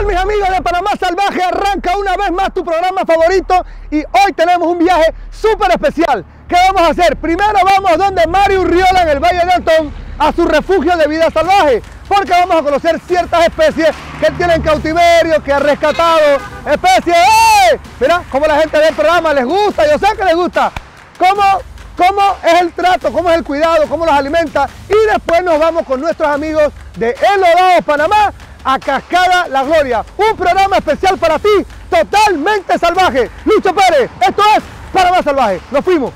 ¿Qué tal mis amigos de Panamá Salvaje? Arranca una vez más tu programa favorito y hoy tenemos un viaje súper especial. ¿Qué vamos a hacer? Primero vamos donde Mario Urriola en el Valle de Altón a su refugio de vida salvaje porque vamos a conocer ciertas especies que él tiene en cautiverio, que ha rescatado, especies, ¡eh! Mira cómo la gente del programa les gusta, yo sé que les gusta. ¿Cómo, cómo es el trato, cómo es el cuidado, cómo los alimenta y después nos vamos con nuestros amigos de El Odado Panamá a Cascada La Gloria. Un programa especial para ti, totalmente salvaje. Lucho Pérez, esto es Panamá Salvaje. Nos fuimos.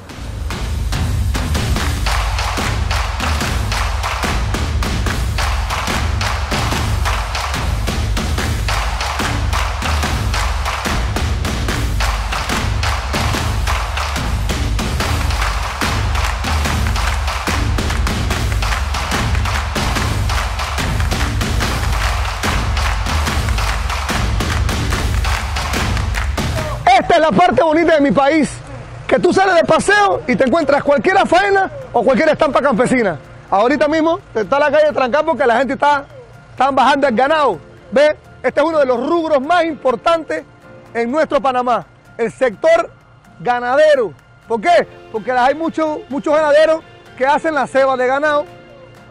La parte bonita de mi país, que tú sales de paseo y te encuentras cualquier faena o cualquier estampa campesina. Ahorita mismo está la calle trancada porque la gente está están bajando el ganado. ¿Ve? Este es uno de los rubros más importantes en nuestro Panamá, el sector ganadero. ¿Por qué? Porque hay muchos muchos ganaderos que hacen la ceba de ganado,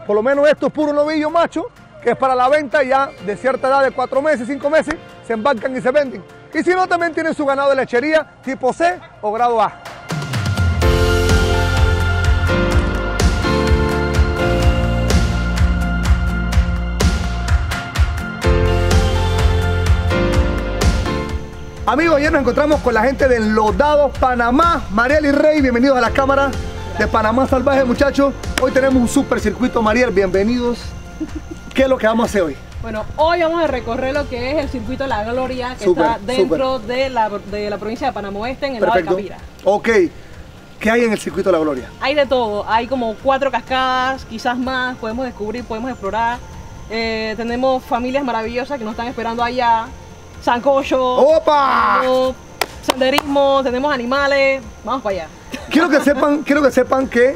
por lo menos esto es puro novillo macho, que es para la venta ya de cierta edad de cuatro meses, cinco meses, se embarcan y se venden. Y si no, también tienen su ganado de lechería tipo C o grado A. Amigos, ayer nos encontramos con la gente de Enlodados Panamá. Mariel y Rey, bienvenidos a la cámara de Panamá Salvaje, muchachos. Hoy tenemos un super circuito, Mariel, bienvenidos. ¿Qué es lo que vamos a hacer hoy? Bueno, hoy vamos a recorrer lo que es el circuito La Gloria, que está dentro de la, de la provincia de Panamá Oeste, en el lado de Capira. Ok. ¿Qué hay en el circuito de la Gloria? Hay de todo, hay como cuatro cascadas, quizás más, podemos descubrir, podemos explorar. Eh, tenemos familias maravillosas que nos están esperando allá. Sancocho, ¡Opa! tenemos senderismo, tenemos animales. Vamos para allá. Quiero que sepan, quiero que sepan que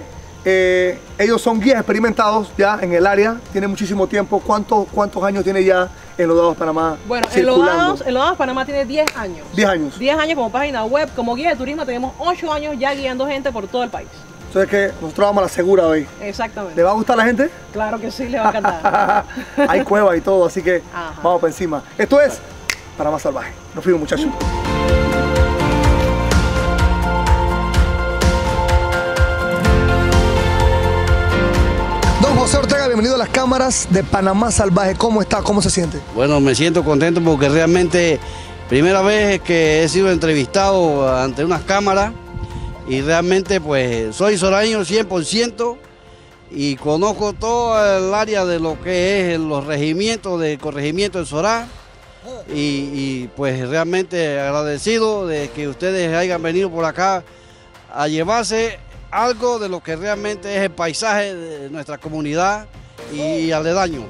eh, ellos son guías experimentados ya en el área, tienen muchísimo tiempo. ¿Cuántos, cuántos años tiene ya en Lodados Panamá? Bueno, en circulando? Lodados, en Lodados Panamá tiene 10 años. 10 años. 10 años como página web, como guía de turismo tenemos 8 años ya guiando gente por todo el país. Entonces que nosotros vamos a la segura hoy. Exactamente. ¿Le va a gustar a la gente? Claro que sí, le va a encantar. Hay cueva y todo, así que Ajá. vamos para encima. Esto es Panamá Salvaje. Nos fuimos, muchachos. Bienvenido a las cámaras de Panamá Salvaje. ¿Cómo está? ¿Cómo se siente? Bueno, me siento contento porque realmente primera vez que he sido entrevistado ante unas cámaras y realmente pues soy soraño 100% y conozco todo el área de lo que es los regimientos de corregimiento de Sorá y, pues realmente agradecido de que ustedes hayan venido por acá a llevarse algo de lo que realmente es el paisaje de nuestra comunidad y aledaño.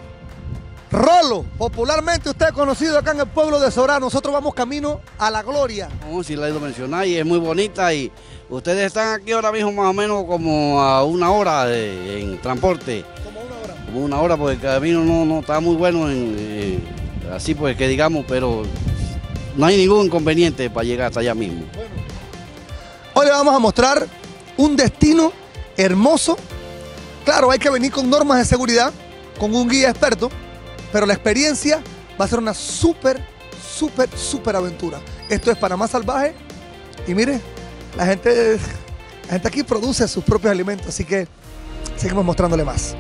Rolo, popularmente usted es conocido acá en el pueblo de Sorá. Nosotros vamos camino a la gloria. No, si la he ido a mencionar y es muy bonita y ustedes están aquí ahora mismo más o menos como a una hora de- en transporte. Como una hora. Como una hora porque el camino no, no está muy bueno, en, eh, así pues que digamos, pero no hay ningún inconveniente para llegar hasta allá mismo. Hoy le vamos a mostrar un destino hermoso. Claro, hay que venir con normas de seguridad, con un guía experto, pero la experiencia va a ser una súper, súper, súper aventura. Esto es Panamá Salvaje y mire, la gente, la gente aquí produce sus propios alimentos, así que seguimos mostrándole más.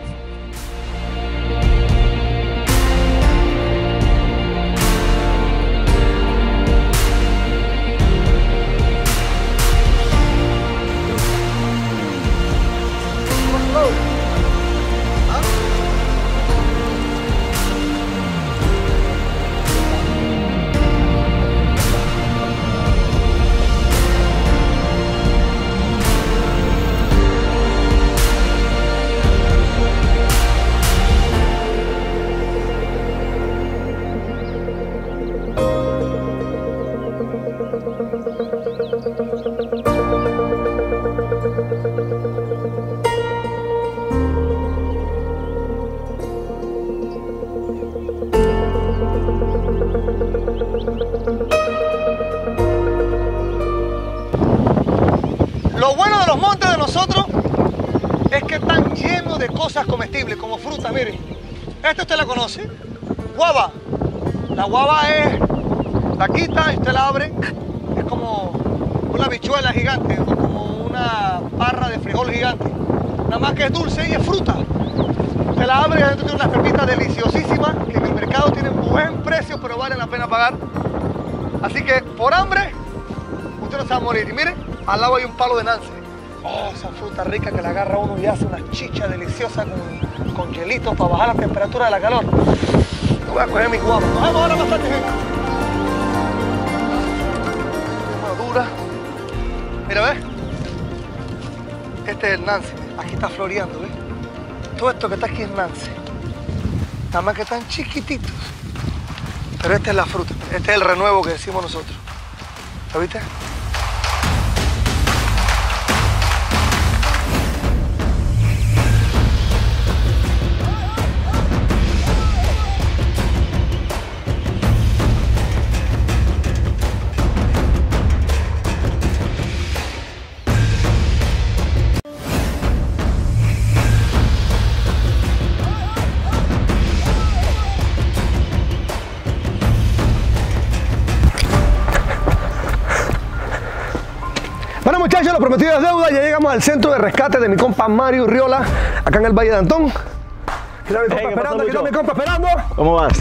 De cosas comestibles, como fruta, mire. Esta usted la conoce, guava. La guava es, la quita y usted la abre, es como una bichuela gigante, o como una barra de frijol gigante. Nada más que es dulce y es fruta. Usted la abre y adentro tiene unas pepitas deliciosísimas que en el mercado tienen buen precio, pero vale la pena pagar. Así que por hambre, usted no se va a morir. Y miren, al lado hay un palo de nance. Oh, esa fruta rica que la agarra uno y hace una chicha deliciosa con, con hielitos para bajar la temperatura de la calor. Yo voy a coger mi guapa. Nos vemos ahora bastante gente. Madura. Mira, ¿ves? Este es el nance. Aquí está floreando, ¿ves? Todo esto que está aquí es nance. Nada más que están chiquititos. Pero esta es la fruta. Este es el renuevo que decimos nosotros. ¿Lo viste? Muchachos, lo prometido es deuda, ya llegamos al centro de rescate de mi compa Mario Riola, acá en el Valle de Antón. Aquí está mi compa Hey, ¿qué esperando, aquí está mi compa esperando. ¿Cómo vas?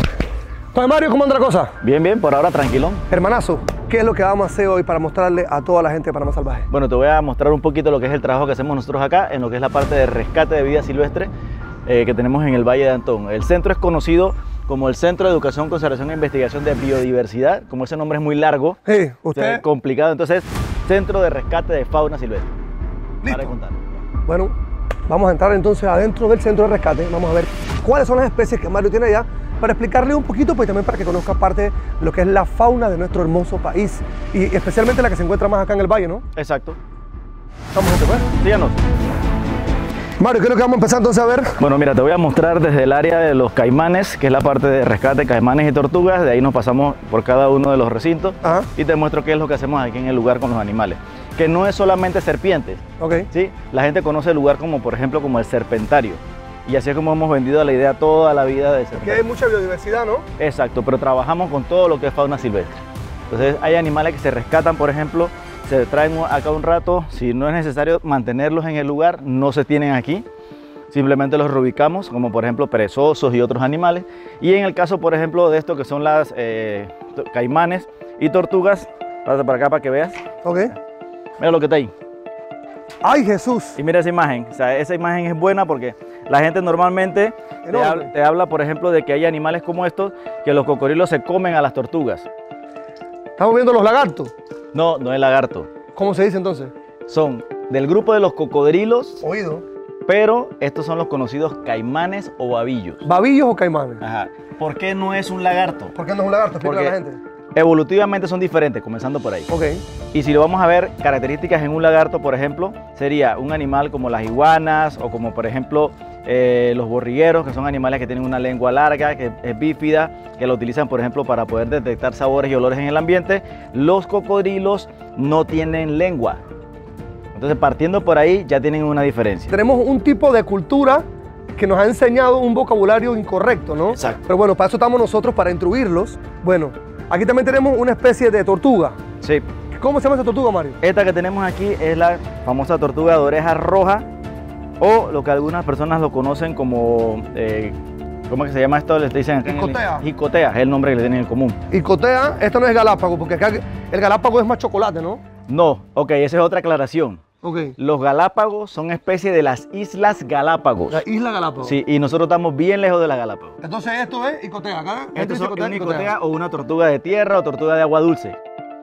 Pues Mario, ¿cómo anda la cosa? Bien, bien, por ahora tranquilón. Hermanazo, ¿qué es lo que vamos a hacer hoy para mostrarle a toda la gente de Panamá Salvaje? Bueno, te voy a mostrar un poquito lo que es el trabajo que hacemos nosotros acá, en lo que es la parte de rescate de vida silvestre eh, que tenemos en el Valle de Antón. El centro es conocido como el Centro de Educación, Conservación e Investigación de Biodiversidad. Como ese nombre es muy largo, Sí, usted, complicado, entonces Centro de Rescate de Fauna Silvestre. Listo. Para contar. bueno, vamos a entrar entonces adentro del centro de rescate, vamos a ver cuáles son las especies que Mario tiene allá para explicarle un poquito, pues también para que conozca parte de lo que es la fauna de nuestro hermoso país y especialmente la que se encuentra más acá en el valle, ¿no? Exacto. Vamos, gente, pues. Síganos. Mario, ¿qué es lo que vamos a empezar entonces a ver? Bueno, mira, te voy a mostrar desde el área de los caimanes, que es la parte de rescate de caimanes y tortugas. De ahí nos pasamos por cada uno de los recintos Ajá. y te muestro qué es lo que hacemos aquí en el lugar con los animales. Que no es solamente serpientes, Ok. ¿sí? La gente conoce el lugar como, por ejemplo, como el serpentario. Y así es como hemos vendido la idea toda la vida de Que hay serpentario. mucha biodiversidad, ¿no? Exacto, pero trabajamos con todo lo que es fauna silvestre. Entonces hay animales que se rescatan, por ejemplo, se traen acá un rato, si no es necesario mantenerlos en el lugar, no se tienen aquí. Simplemente los reubicamos, como por ejemplo perezosos y otros animales. Y en el caso, por ejemplo, de esto que son las eh, caimanes y tortugas, pásate para acá para que veas. Ok. Mira lo que está ahí. ¡Ay, Jesús! Y mira esa imagen. O sea, esa imagen es buena porque la gente normalmente te, habla, te habla, por ejemplo, de que hay animales como estos que los cocodrilos se comen a las tortugas. Estamos viendo los lagartos. No, no es lagarto. ¿Cómo se dice entonces? Son del grupo de los cocodrilos, Oído. pero estos son los conocidos caimanes o babillos. ¿Babillos o caimanes? Ajá. ¿Por qué no es un lagarto? ¿Por qué no es un lagarto? Explícale a la gente. evolutivamente son diferentes, comenzando por ahí. Ok. Y si lo vamos a ver, características en un lagarto, por ejemplo, sería un animal como las iguanas o como por ejemplo eh, los borrigueros, que son animales que tienen una lengua larga, que es bífida, que la utilizan por ejemplo para poder detectar sabores y olores en el ambiente. Los cocodrilos no tienen lengua. Entonces partiendo por ahí ya tienen una diferencia. Tenemos un tipo de cultura que nos ha enseñado un vocabulario incorrecto, ¿no? Exacto. Pero bueno, para eso estamos nosotros, para instruirlos. Bueno, aquí también tenemos una especie de tortuga. Sí. ¿Cómo se llama esa tortuga, Mario? Esta que tenemos aquí es la famosa tortuga de oreja roja o lo que algunas personas lo conocen como, eh, ¿cómo es que se llama esto? Le dicen Jicotea. Jicotea, es el nombre que le tienen en común. Y cotea, esto no es galápago, porque acá el galápago es más chocolate, ¿no? No, ok, esa es otra aclaración. Ok. Los Galápagos son especie de las Islas Galápagos. La isla Galápagos. Sí, y nosotros estamos bien lejos de las Galápagos. Entonces esto es icotea, acá. Esto es una icotea, icotea o una tortuga de tierra o tortuga de agua dulce.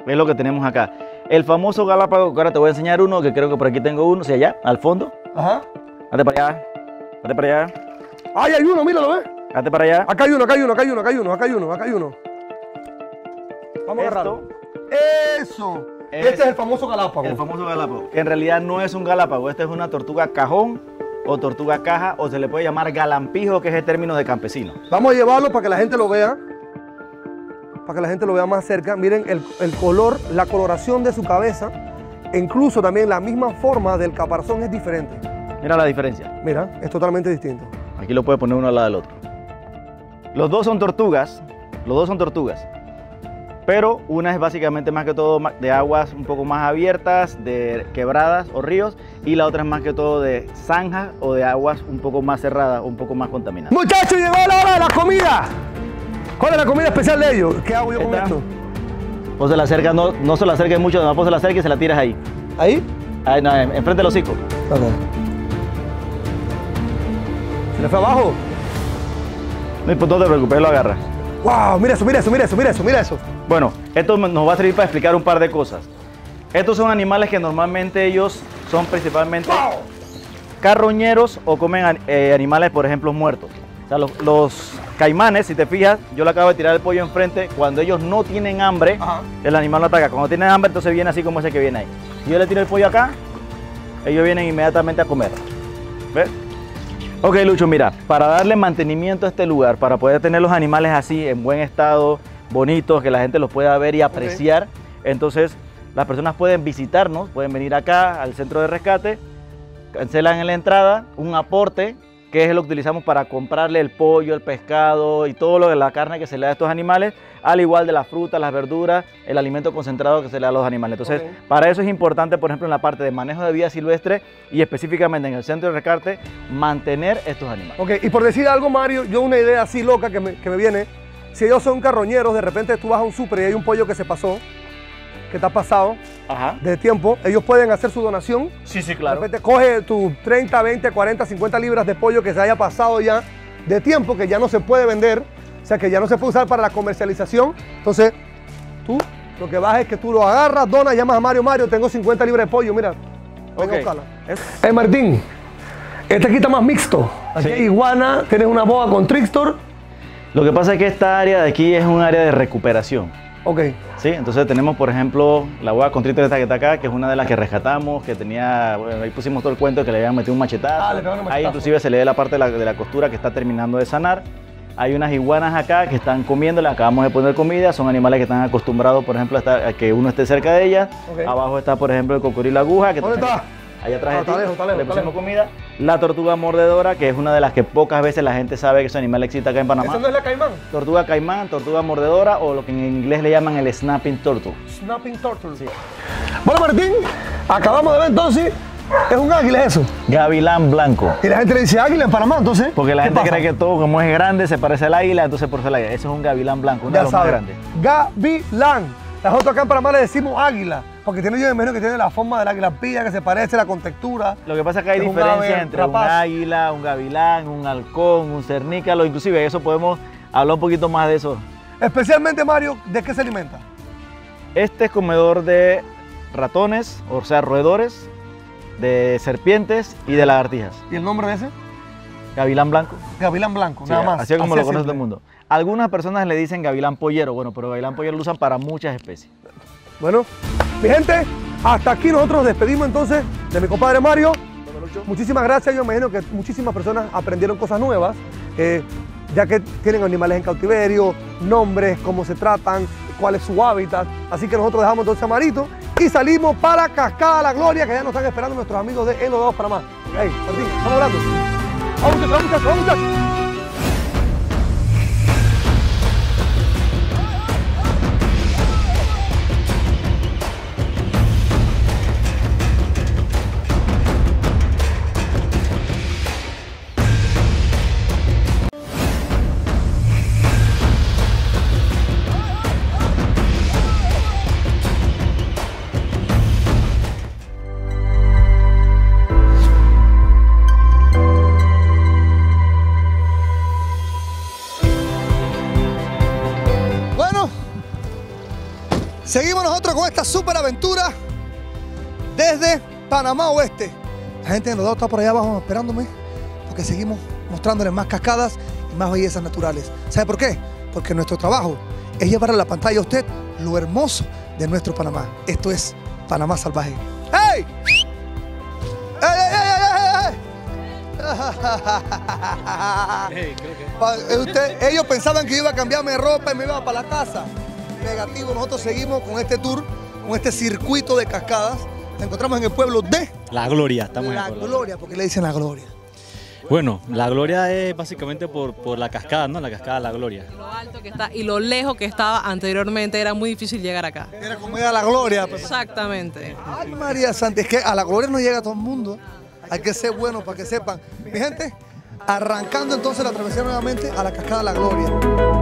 Es lo que tenemos acá. El famoso Galápago, que ahora te voy a enseñar uno, que creo que por aquí tengo uno, o sea, allá, al fondo. Ajá. Date para allá. Date para allá. ¡Ay, hay uno! Míralo, ¿ves? Date para allá. Acá hay uno, acá hay uno, acá hay uno, acá hay uno, acá hay uno, acá hay uno. Vamos a agarrarlo. Eso. es- este es el famoso galápago. El famoso Galápago. Que en realidad no es un Galápago, esta es una tortuga cajón o tortuga caja o se le puede llamar galampijo, que es el término de campesino. Vamos a llevarlo para que la gente lo vea. para que la gente lo vea más cerca. Miren el, el color, la coloración de su cabeza, e incluso también la misma forma del caparazón es diferente. Mira la diferencia. Mira, es totalmente distinto. Aquí lo puedes poner uno al lado del otro. Los dos son tortugas, los dos son tortugas. Pero una es básicamente más que todo de aguas un poco más abiertas, de quebradas o ríos, y la otra es más que todo de zanjas o de aguas un poco más cerradas, un poco más contaminadas. Muchachos, llegó la hora de la comida. ¿Cuál es la comida especial de ellos? ¿Qué hago yo con esto? Vos se la acercas, no, no se la acerques mucho, más vos se la acerques y se la tiras ahí. ¿Ahí? Ahí, no, en- enfrente del hocico. Ok. ¿Se le fue abajo? No, no te preocupes, lo agarras. ¡Wow! Mira eso, mira eso, mira eso, mira eso, mira eso. Bueno, esto nos va a servir para explicar un par de cosas. Estos son animales que normalmente ellos son principalmente carroñeros o comen eh, animales, por ejemplo, muertos. O sea, los, los caimanes, si te fijas, yo le acabo de tirar el pollo enfrente. Cuando ellos no tienen hambre, Ajá. el animal lo ataca. Cuando tienen hambre, entonces viene así como ese que viene ahí. Si yo le tiro el pollo acá, ellos vienen inmediatamente a comer. ¿Ves? Ok, Lucho, mira, para darle mantenimiento a este lugar, para poder tener los animales así, en buen estado, bonitos, que la gente los pueda ver y apreciar, entonces las personas pueden visitarnos, pueden venir acá al centro de rescate, cancelan en la entrada un aporte, que es lo que utilizamos para comprarle el pollo, el pescado y todo lo de la carne que se le da a estos animales, al igual de las frutas, las verduras, el alimento concentrado que se le da a los animales. Entonces, para eso es importante, por ejemplo, en la parte de manejo de vida silvestre y específicamente en el centro de rescate, mantener estos animales. Ok, y por decir algo, Mario, yo una idea así loca que me, que me viene. Si ellos son carroñeros, de repente tú vas a un súper y hay un pollo que se pasó, que está pasado Ajá. de tiempo, ellos pueden hacer su donación. Sí, sí, De repente coge tus 30, 20, 40, 50 libras de pollo que se haya pasado ya de tiempo, que ya no se puede vender, o sea, que ya no se puede usar para la comercialización. Entonces, tú lo que vas es que tú lo agarras, donas, llamas a Mario, Mario, tengo 50 libras de pollo, mira, venga a Ok. buscarla. Eh, Martín, este aquí está más mixto. Aquí Sí. hay iguana, tienes una boa con Trixtor. Lo que pasa es que esta área de aquí es un área de recuperación. Ok, ¿sí? Entonces tenemos, por ejemplo, la boa constrictor esta que está acá, que es una de las que rescatamos, que tenía, bueno, ahí pusimos todo el cuento que le habían metido un machetazo. Ah, le un Ahí machetazo. inclusive se le ve la parte de la, de la costura que está terminando de sanar. Hay unas iguanas acá que están comiendo, le acabamos de poner comida, son animales que están acostumbrados, por ejemplo, a, estar- a que uno esté cerca de ellas. Abajo está, por ejemplo, el cocodrilo aguja. Que ¿Dónde está? Allá atrás Ah, de ti, lejos, está lejos, le pusimos comida. La tortuga mordedora, que es una de las que pocas veces la gente sabe que ese animal existe acá en Panamá. ¿esa no es la caimán? Tortuga caimán, tortuga mordedora o lo que en inglés le llaman el snapping turtle. Snapping Turtle. Bueno, Martín, acabamos de ver entonces, es un águila eso. Gavilán blanco. Y la gente le dice águila en Panamá, entonces. Porque la ¿qué gente pasa? cree que todo como es grande se parece al águila, entonces por eso el águila. Ese es un gavilán blanco, uno de Ya los más grandes. Gavilán. Nosotros acá en Panamá le decimos águila, porque tiene yo de menos que tiene la forma del águila pilla, que se parece, la contextura. Lo que pasa es que hay Es diferencia entre un águila, un gavilán, un halcón, un cernícalo, inclusive eso podemos hablar un poquito más de eso. Especialmente, Mario, ¿de qué se alimenta? Este es comedor de ratones, o sea, roedores, de serpientes y de lagartijas. ¿Y el nombre de ese? Gavilán blanco. Gavilán blanco, Sí, nada más. Así es como lo conoce todo el mundo. Algunas personas le dicen gavilán pollero, bueno, pero gavilán pollero lo usan para muchas especies. Bueno, mi gente, hasta aquí nosotros nos despedimos entonces de mi compadre Mario. Muchísimas gracias, yo imagino que muchísimas personas aprendieron cosas nuevas, eh, ya que tienen animales en cautiverio, nombres, cómo se tratan, cuál es su hábitat. Así que nosotros dejamos entonces a Marito y salimos para Cascada La Gloria, que ya nos están esperando nuestros amigos de Eno 2 Panamá. Hey, Martín, estamos hablando. Vamos muchachos, vamos muchachos, vamos muchachos. Bueno, esta super aventura desde Panamá Oeste. La gente de los dos está por allá abajo esperándome porque seguimos mostrándoles más cascadas y más bellezas naturales. ¿Sabe por qué? Porque nuestro trabajo es llevar a la pantalla a usted lo hermoso de nuestro Panamá. Esto es Panamá Salvaje. ¡Hey! ¡Ey, ey, ey, ey, ey! Pa- eh, usted- ellos pensaban que iba a cambiarme de ropa y me iba para la casa. Negativo, nosotros seguimos con este tour, con este circuito de cascadas. Nos encontramos en el pueblo de La Gloria, estamos en La el. Gloria, porque le dicen La Gloria. Bueno, La Gloria es básicamente por, por la cascada, ¿no? La cascada La Gloria. Lo alto que está y lo lejos que estaba anteriormente era muy difícil llegar acá. Era como ir a La Gloria. pues. Exactamente. Ay, María Santa, es que a La Gloria no llega todo el mundo. Hay que ser bueno para que sepan. Mi gente, arrancando entonces la travesía nuevamente a la cascada La Gloria.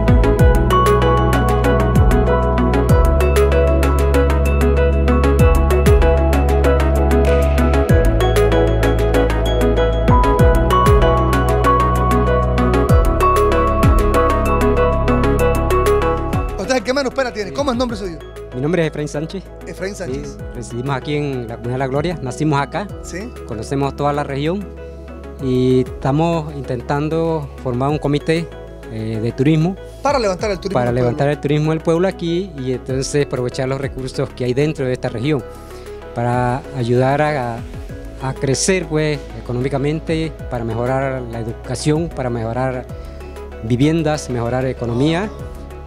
¿Cómo es el nombre suyo? Mi nombre es Efraín Sánchez. Efraín Sí, Sánchez. residimos aquí en la Comunidad de la Gloria. Nacimos acá, ¿Sí? conocemos toda la región y estamos intentando formar un comité eh, de turismo Para levantar el turismo. para del levantar pueblo. el turismo del pueblo aquí y entonces aprovechar los recursos que hay dentro de esta región para ayudar a, a crecer pues, económicamente, para mejorar la educación, para mejorar viviendas, mejorar economía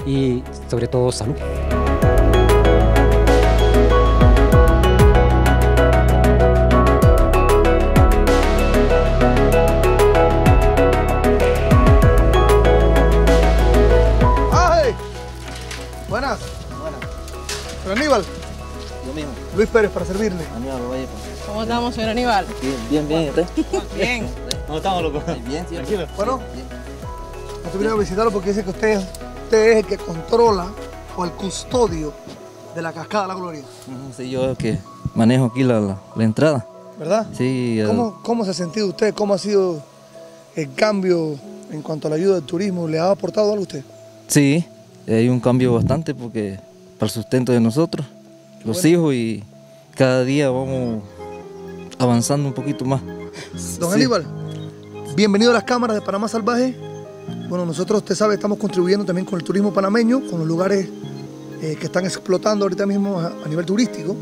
y sobre todo salud. ¡Ay! Buenas. Buenas. Aníbal. Yo mismo, Luis Pérez para servirle. Aníbal Valle. ¿Cómo estamos, señor Aníbal? Bien, bien, bien, ¿y usted? Bien. No estamos locos. Bien, sí. Tranquilo. Bueno, Bien. estoy venido a visitarlo porque dice que usted, usted es el que controla o el custodio de la cascada de la Gloria. Sí, yo el que manejo aquí la, la, la entrada. ¿Verdad? Sí, ¿Cómo, ¿Cómo se ha sentido usted? ¿Cómo ha sido el cambio en cuanto a la ayuda del turismo? ¿Le ha aportado algo a usted? sí, hay un cambio bastante porque para el sustento de nosotros, los hijos y cada día vamos avanzando un poquito más. Don Sí. Aníbal, bienvenido a las cámaras de Panamá Salvaje. Bueno, nosotros, usted sabe, estamos contribuyendo también con el turismo panameño, con los lugares eh, que están explotando ahorita mismo a, a nivel turístico.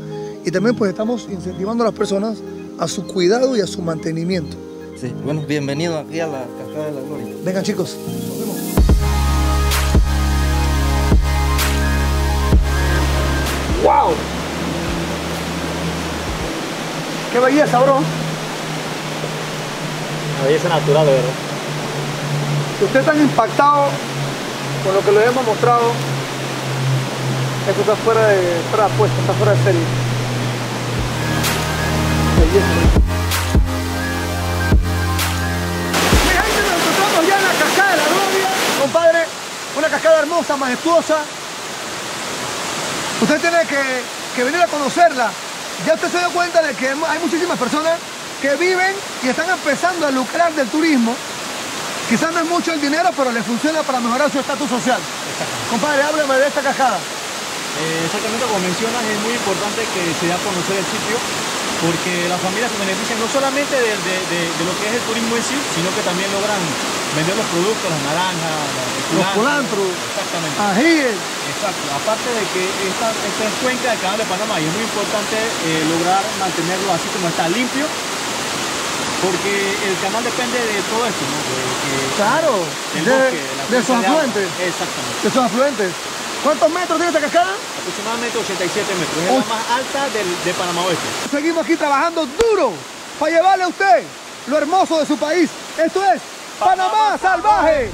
Y también pues estamos incentivando a las personas a su cuidado y a su mantenimiento. Sí, bueno, bienvenido aquí a la Cascada de la Gloria. Vengan chicos, nos vemos. ¡Wow! ¡Qué belleza, bro! La belleza natural, de verdad. Si usted está impactado con lo que le hemos mostrado, esto está fuera de, fuera de está fuera de serie. Belleza. Una cascada hermosa, majestuosa. Usted tiene que, que venir a conocerla. Ya usted se dio cuenta de que hay muchísimas personas que viven y están empezando a lucrar del turismo. Quizás no es mucho el dinero, pero le funciona para mejorar su estatus social. Compadre, háblame de esta cascada. Eh, exactamente como mencionas, es muy importante que se dé a conocer el sitio porque las familias se benefician no solamente de, de- de- de lo que es el turismo en sí, sino que también logran vender los productos, las naranjas, Los culantro. culantros. Exactamente. Ajíes. Exacto. Aparte de que esta, esta es cuenca del canal de Panamá y es muy importante eh, lograr mantenerlo así como está limpio, porque el canal depende de todo esto, ¿no? De, Claro, del de- bosque, la de sus afluentes. Exactamente. De sus afluentes. ¿Cuántos metros tiene esta cascada? Aproximadamente 87 metros. Es la más alta del, de Panamá Oeste. Seguimos aquí trabajando duro para llevarle a usted lo hermoso de su país. Esto es Panamá Salvaje.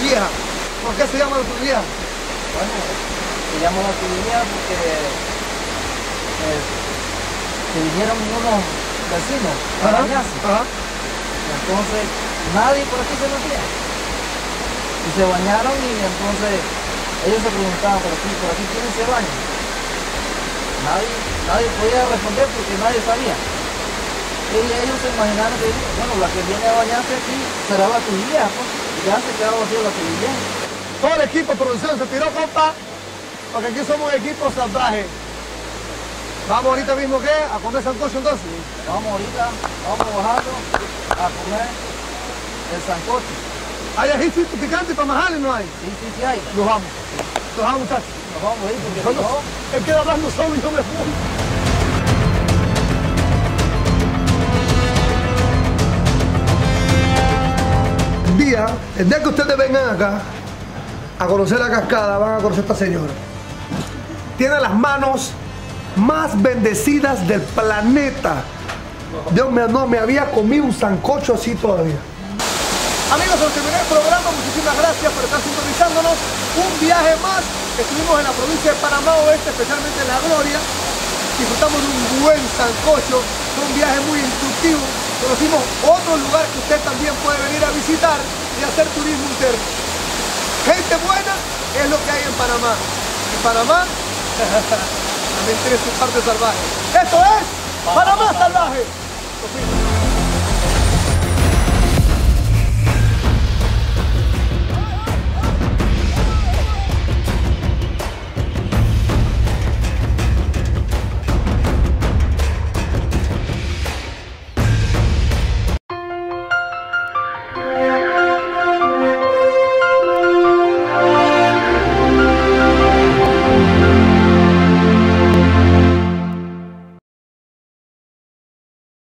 ¿Por qué se llama la Pulivieja? Bueno, se llama la comunidad porque eh, que vinieron unos vecinos a Ajá, bañarse. Entonces, nadie por aquí se metía. Y se bañaron y entonces ellos se preguntaban por aquí, por aquí quién se baña. Nadie, nadie podía responder porque nadie sabía. Y ellos se imaginaron que, bueno, la que viene a bañarse aquí será la tuya, pues. Ya se quedaba vacío la tuya. Todo el equipo de producción se tiró, compa, porque aquí somos un equipo salvaje. Vamos ahorita mismo, ¿qué? A comer sancocho entonces. Vamos ahorita, vamos bajando a comer el sancocho. ¿Hay ajicito picante para majarle no hay? Sí, sí, sí hay. Nos vamos. Nos vamos, muchachos. Nos vamos a ir porque no, Él queda hablando solo y yo me fui. El día que ustedes vengan acá a conocer la cascada, van a conocer a esta señora. Tiene las manos más bendecidas del planeta. Dios mío, no me había comido un sancocho así todavía. Amigos, al terminar el programa, muchísimas gracias por estar sintonizándonos. Un viaje más. Estuvimos en la provincia de Panamá Oeste, especialmente en La Gloria. Disfrutamos de un buen sancocho. Fue un viaje muy instructivo. Conocimos otro lugar que usted también puede venir a visitar y hacer turismo interno. Gente buena es lo que hay en Panamá. Y Panamá también tiene su parte salvaje. Esto es Panamá Salvaje.